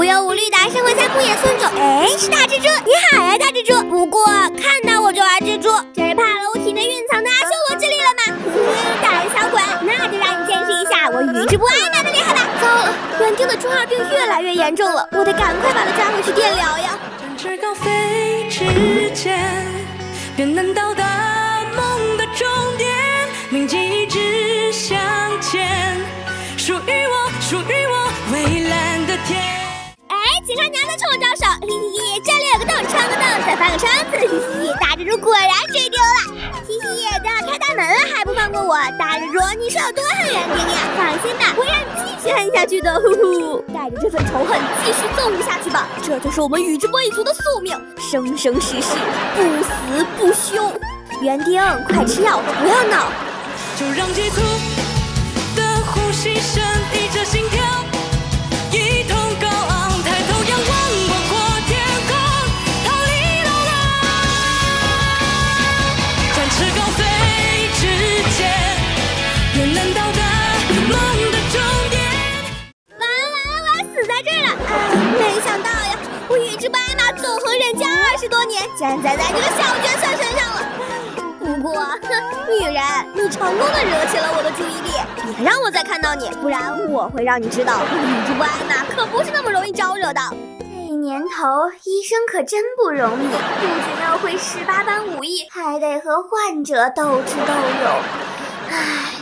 无忧无虑的生活在牧野村中。哎，是大蜘蛛，你好呀，大蜘蛛。不过看到我就玩蜘蛛，这是怕了我体内蕴藏的阿修罗之力了吗？大胆小鬼，那就让你见识一下我宇智波艾玛的厉害吧。糟了，园丁的中二病越来越严重了，我得赶快把他抓回去电疗呀。展翅高飞之间，便能到达梦的终点，铭记一直向前，属于我，属于我蔚蓝的天。警察娘在冲我招手，嘿嘿嘿，这里有个洞，穿个洞，再翻个窗子，嘿嘿嘿，大蜘蛛果然追丢了，嘻嘻，都要开大门了还不放过我，大蜘蛛你是有多恨园丁呀？放心吧，我会让你继续恨下去的，呼呼，带着这份仇恨继续纵欲下去吧，这就是我们宇智波一族的宿命，生生世世不死不休。园丁，快吃药，不要闹。就让急促的呼吸声纵横人间二十多年，竟然栽在这个小角色身上了。不过，哼，女人，你成功的惹起了我的注意力，别让我再看到你，不然我会让你知道，宇智波艾玛可不是那么容易招惹的。这年头，医生可真不容易，不仅要会十八般武艺，还得和患者斗智斗勇。唉。